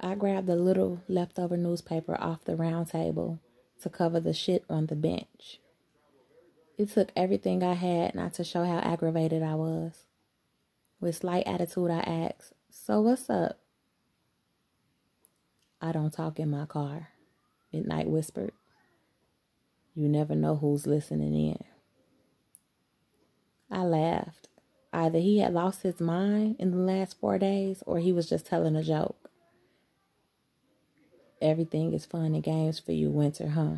I grabbed the little leftover newspaper off the round table to cover the shit on the bench. It took everything I had not to show how aggravated I was. With slight attitude, I asked, So what's up? I don't talk in my car, Midnight whispered. You never know who's listening in. I laughed. Either he had lost his mind in the last four days or he was just telling a joke. Everything is fun and games for you, Winter, huh?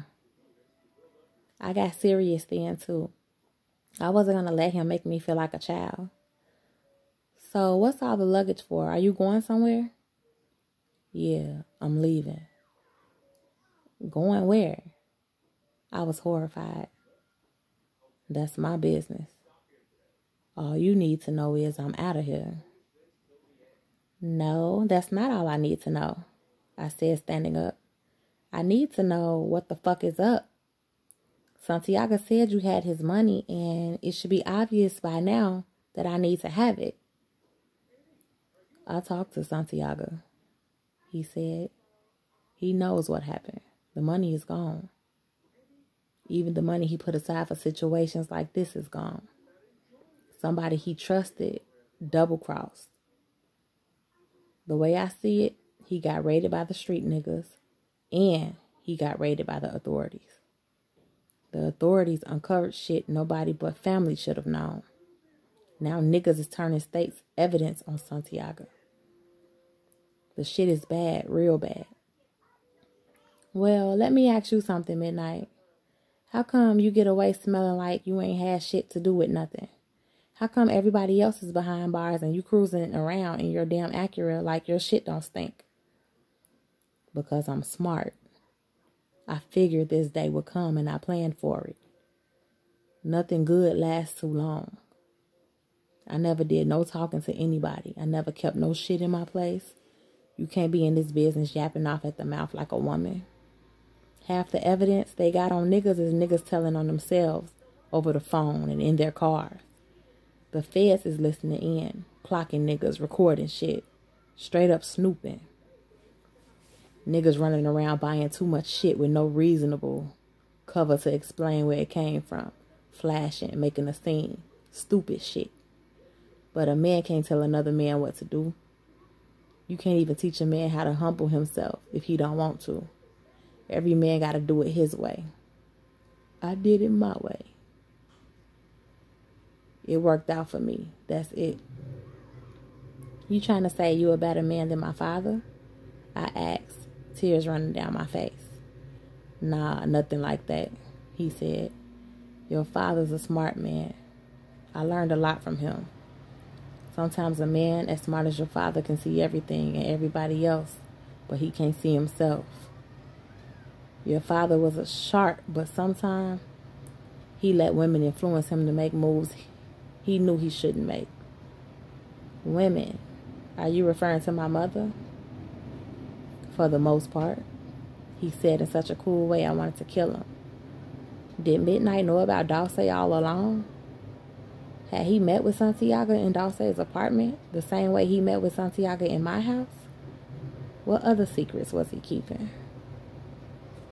I got serious then, too. I wasn't going to let him make me feel like a child. So, what's all the luggage for? Are you going somewhere? Yeah, I'm leaving. Going where? I was horrified. That's my business. All you need to know is I'm out of here. No, that's not all I need to know, I said, standing up. I need to know what the fuck is up. Santiago said you had his money, and it should be obvious by now that I need to have it. I talked to Santiago. He said he knows what happened. The money is gone. Even the money he put aside for situations like this is gone. Somebody he trusted double crossed. The way I see it, he got raided by the street niggas and he got raided by the authorities. The authorities uncovered shit nobody but family should have known. Now niggas is turning state's evidence on Santiago. The shit is bad, real bad. Well, let me ask you something, Midnight. How come you get away smelling like you ain't had shit to do with nothing? How come everybody else is behind bars and you cruising around in your damn Acura like your shit don't stink? Because I'm smart. I figured this day would come and I planned for it. Nothing good lasts too long. I never did no talking to anybody. I never kept no shit in my place. You can't be in this business yapping off at the mouth like a woman. Half the evidence they got on niggas is niggas telling on themselves over the phone and in their cars. The feds is listening in, clocking niggas, recording shit, straight up snooping. Niggas running around buying too much shit with no reasonable cover to explain where it came from, flashing, making a scene, stupid shit. But a man can't tell another man what to do. You can't even teach a man how to humble himself if he don't want to. Every man got to do it his way. I did it my way. It worked out for me. That's it. You trying to say you a better man than my father? I asked, tears running down my face. Nah, nothing like that, he said. Your father's a smart man. I learned a lot from him. Sometimes a man as smart as your father can see everything and everybody else, but he can't see himself. Your father was a shark, but sometimes he let women influence him to make moves he knew he shouldn't make. Women, are you referring to my mother? For the most part. He said in such a cool way I wanted to kill him. Did Midnight know about Dulce all along? Had he met with Santiago in Dulce's apartment the same way he met with Santiago in my house? What other secrets was he keeping?